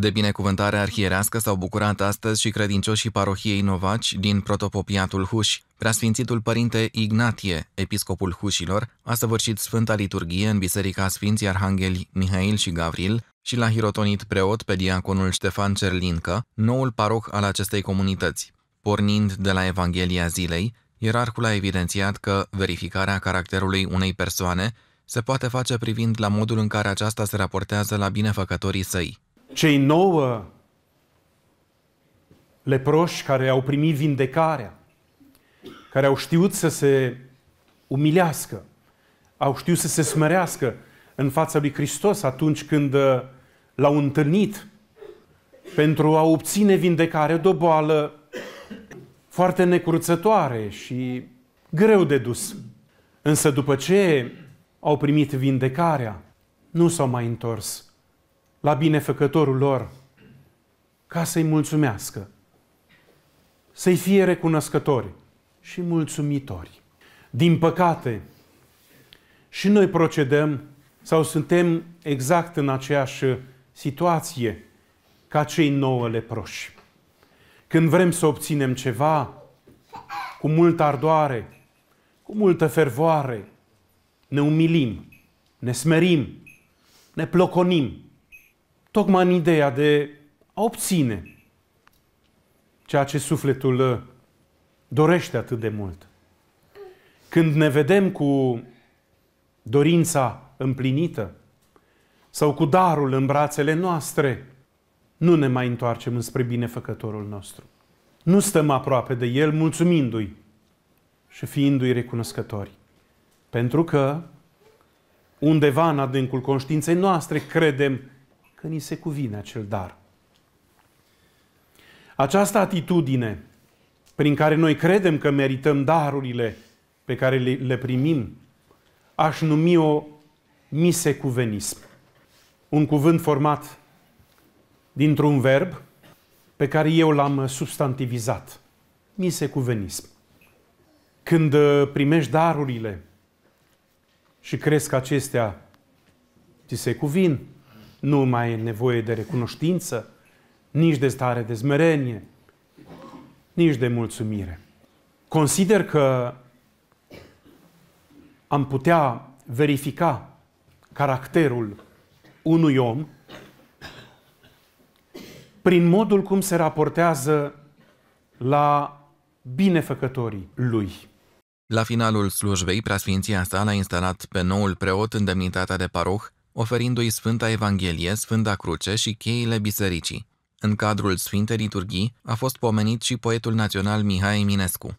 De binecuvântare arhierească s-au bucurat astăzi și credincioșii parohiei Novaci din protopopiatul Huș. Preasfințitul părinte Ignatie, episcopul Hușilor, a săvârșit Sfânta Liturghie în Biserica Sfinții Arhangheli Mihail și Gavril și l-a hirotonit preot pe diaconul Ștefan Cerlincă, noul paroh al acestei comunități. Pornind de la Evanghelia zilei, ierarhul a evidențiat că verificarea caracterului unei persoane se poate face privind la modul în care aceasta se raportează la binefăcătorii săi. Cei nouă leproși care au primit vindecarea, care au știut să se umilească, au știut să se smerească în fața lui Hristos atunci când uh, l-au întâlnit pentru a obține vindecare de o boală foarte necurțătoare și greu de dus. Însă după ce au primit vindecarea, nu s-au mai întors la binefăcătorul lor ca să-i mulțumească, să-i fie recunoscători și mulțumitori. Din păcate, și noi procedăm sau suntem exact în aceeași situație ca cei nouă leproși. Când vrem să obținem ceva, cu multă ardoare, cu multă fervoare, ne umilim, ne smerim, ne ploconim, tocmai în ideea de a obține ceea ce sufletul uh, dorește atât de mult. Când ne vedem cu dorința împlinită sau cu darul în brațele noastre, nu ne mai întoarcem înspre binefăcătorul nostru. Nu stăm aproape de El mulțumindu-i și fiindu-i recunoscători. Pentru că undeva în adâncul conștiinței noastre credem că ni se cuvine acel dar. Această atitudine prin care noi credem că merităm darurile pe care le primim, aș numi o misecuvenism. Un cuvânt format dintr-un verb pe care eu l-am substantivizat. Misecuvenism. Când uh, primești darurile și crezi că acestea ți se cuvin, nu mai e nevoie de recunoștință, nici de stare de zmerenie, nici de mulțumire. Consider că am putea verifica caracterul unui om prin modul cum se raportează la binefăcătorii lui. La finalul slujbei, preasfinția sa l-a instalat pe noul preot în demnitatea de paroh, oferindu-i Sfânta Evanghelie, Sfânta Cruce și cheile bisericii. În cadrul Sfintei Liturghii a fost pomenit și poetul național Mihai Eminescu.